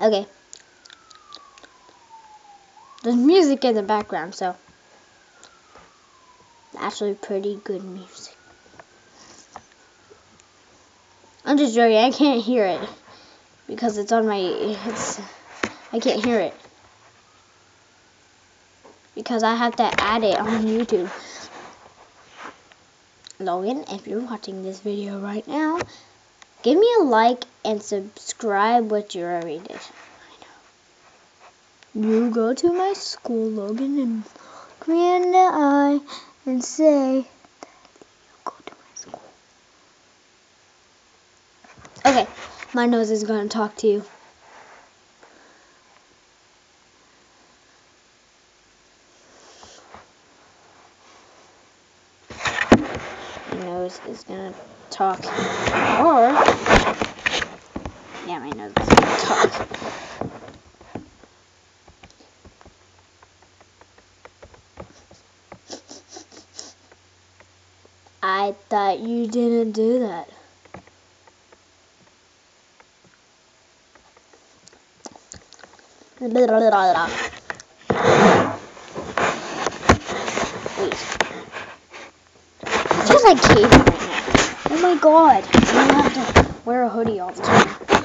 Okay. There's music in the background, so actually pretty good music. I'm just joking. I can't hear it because it's on my. It's. I can't hear it because I have to add it on YouTube. Logan, if you're watching this video right now, give me a like and subscribe what you already did. I know. You go to my school, Logan, and look me in the eye and say go to my school. Okay, my nose is going to talk to you. Nose is to talk. Or, yeah, my nose is to talk. I thought you didn't do that. Wait. Like caving right now. Oh my god. I'm gonna have to wear a hoodie all the time.